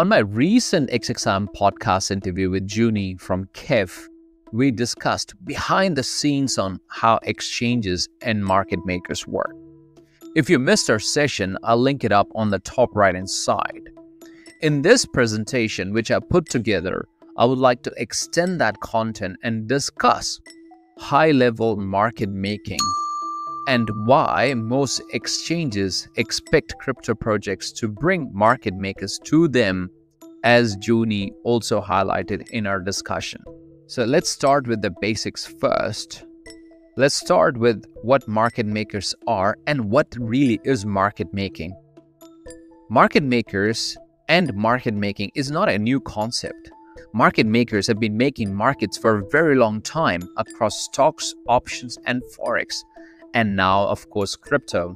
On my recent XXIM podcast interview with Junny from KEF, we discussed behind the scenes on how exchanges and market makers work. If you missed our session, I'll link it up on the top right hand side. In this presentation, which I put together, I would like to extend that content and discuss high level market making and why most exchanges expect crypto projects to bring market makers to them, as Junny also highlighted in our discussion. So let's start with the basics first. Let's start with what market makers are and what really is market making. Market makers and market making is not a new concept. Market makers have been making markets for a very long time across stocks, options, and forex and now of course crypto.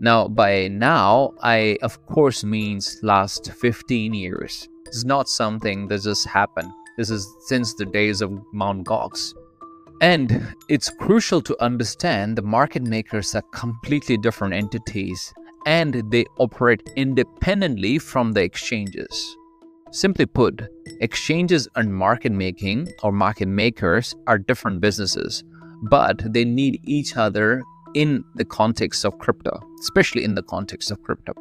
Now by now i of course means last 15 years. It's not something that just happened. This is since the days of Mt. Gox. And it's crucial to understand the market makers are completely different entities and they operate independently from the exchanges. Simply put exchanges and market making or market makers are different businesses but they need each other in the context of crypto, especially in the context of crypto.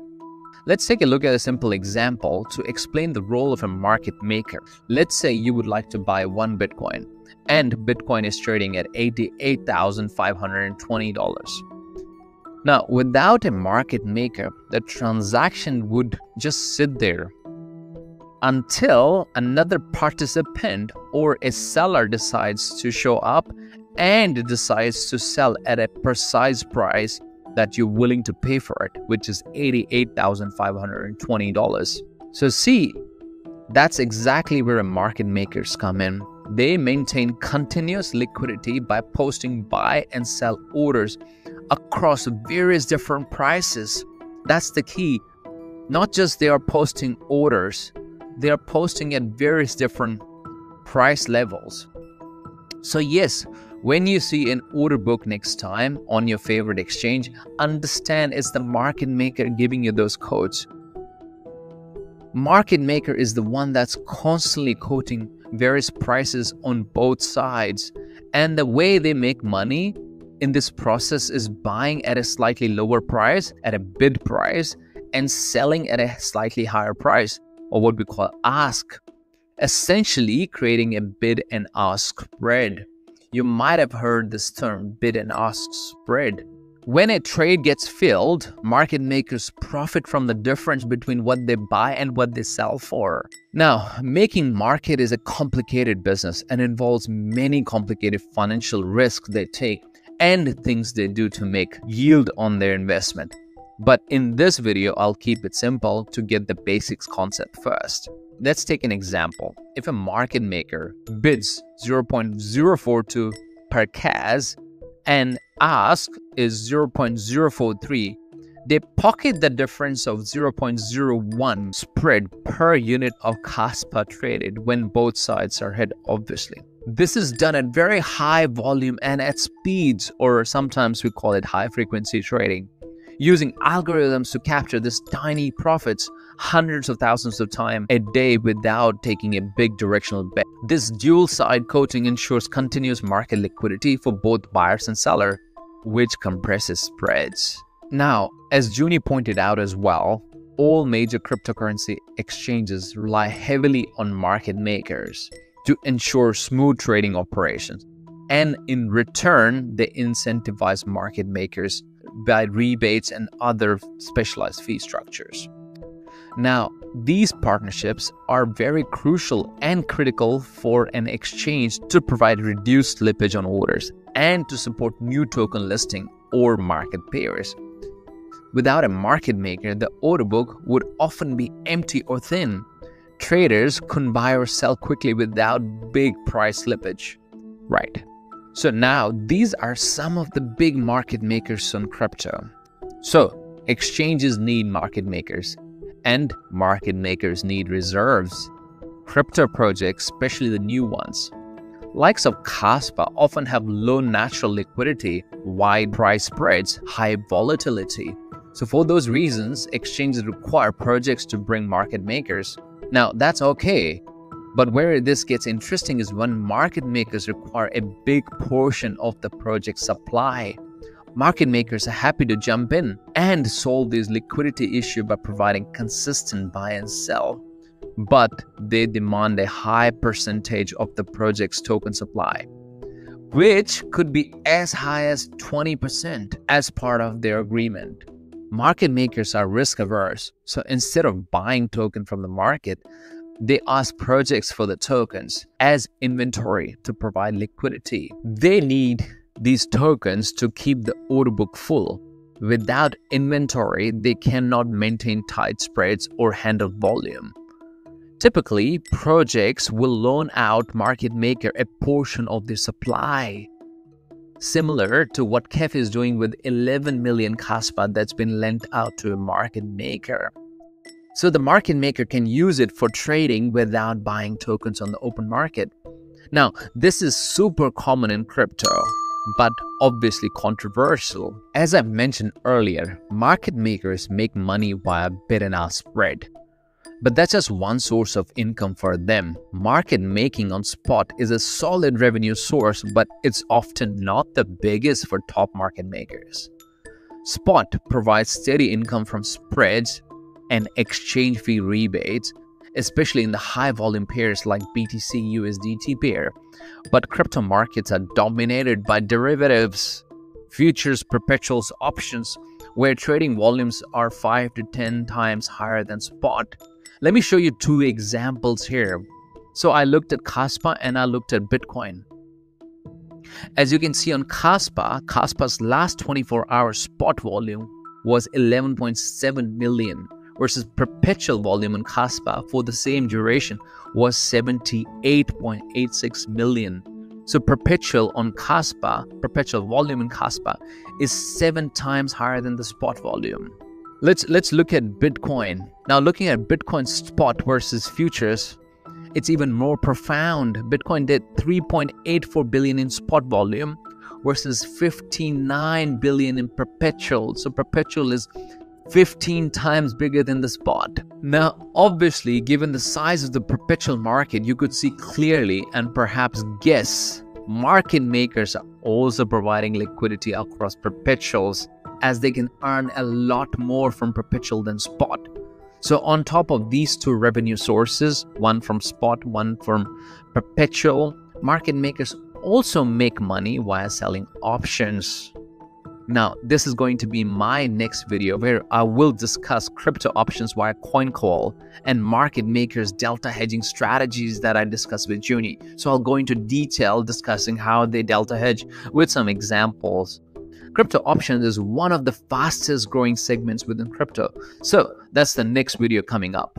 Let's take a look at a simple example to explain the role of a market maker. Let's say you would like to buy one Bitcoin and Bitcoin is trading at $88,520. Now, without a market maker, the transaction would just sit there until another participant or a seller decides to show up and decides to sell at a precise price that you're willing to pay for it, which is $88,520. So, see, that's exactly where market makers come in. They maintain continuous liquidity by posting buy and sell orders across various different prices. That's the key. Not just they are posting orders, they are posting at various different price levels. So, yes, when you see an order book next time on your favorite exchange, understand it's the market maker giving you those codes. Market maker is the one that's constantly quoting various prices on both sides. And the way they make money in this process is buying at a slightly lower price, at a bid price, and selling at a slightly higher price, or what we call ask. Essentially, creating a bid and ask spread. You might have heard this term bid and ask spread. When a trade gets filled, market makers profit from the difference between what they buy and what they sell for. Now, making market is a complicated business and involves many complicated financial risks they take and things they do to make yield on their investment. But in this video, I'll keep it simple to get the basics concept first. Let's take an example. If a market maker bids 0.042 per KAS and ask is 0.043, they pocket the difference of 0.01 spread per unit of KAS per traded when both sides are hit, obviously. This is done at very high volume and at speeds, or sometimes we call it high frequency trading, using algorithms to capture this tiny profits hundreds of thousands of times a day without taking a big directional bet. This dual side quoting ensures continuous market liquidity for both buyers and seller, which compresses spreads. Now, as Junny pointed out as well, all major cryptocurrency exchanges rely heavily on market makers to ensure smooth trading operations. And in return, they incentivize market makers by rebates and other specialized fee structures. Now, these partnerships are very crucial and critical for an exchange to provide reduced slippage on orders and to support new token listing or market pairs. Without a market maker, the order book would often be empty or thin. Traders couldn't buy or sell quickly without big price slippage. Right. So now these are some of the big market makers on crypto. So exchanges need market makers and market makers need reserves. Crypto projects, especially the new ones, likes of Kaspa often have low natural liquidity, wide price spreads, high volatility. So for those reasons, exchanges require projects to bring market makers Now, that's okay. But where this gets interesting is when market makers require a big portion of the project supply. Market makers are happy to jump in and solve this liquidity issue by providing consistent buy and sell. But they demand a high percentage of the project's token supply which could be as high as 20% as part of their agreement. Market makers are risk averse, so instead of buying token from the market, they ask projects for the tokens as inventory to provide liquidity. They need these tokens to keep the order book full. Without inventory, they cannot maintain tight spreads or handle volume. Typically, projects will loan out market maker a portion of their supply, similar to what KEF is doing with 11 million KASPA that's been lent out to a market maker. So the market maker can use it for trading without buying tokens on the open market. Now, this is super common in crypto, but obviously controversial. As I mentioned earlier, market makers make money via bid and ask spread. But that's just one source of income for them. Market making on spot is a solid revenue source, but it's often not the biggest for top market makers. Spot provides steady income from spreads and exchange fee rebates, especially in the high volume pairs like BTC USDT pair. But crypto markets are dominated by derivatives, futures, perpetuals, options, where trading volumes are 5 to 10 times higher than spot. Let me show you two examples here. So I looked at Kaspa and I looked at Bitcoin. As you can see on Kaspa, Kaspa's last 24 hour spot volume was 11.7 million versus perpetual volume on Kaspa for the same duration was 78.86 million. So perpetual on Kaspa, perpetual volume in Kaspa is seven times higher than the spot volume. Let's let's look at Bitcoin. Now looking at Bitcoin spot versus futures, it's even more profound. Bitcoin did 3.84 billion in spot volume versus 59 billion in perpetual. So perpetual is 15 times bigger than the spot. Now, obviously, given the size of the perpetual market, you could see clearly and perhaps guess market makers are also providing liquidity across perpetuals as they can earn a lot more from perpetual than spot. So, on top of these two revenue sources, one from spot, one from perpetual, market makers also make money while selling options. Now, this is going to be my next video where I will discuss crypto options via CoinCall and market makers delta hedging strategies that I discussed with Junny. So I'll go into detail discussing how they delta hedge with some examples. Crypto options is one of the fastest growing segments within crypto. So that's the next video coming up.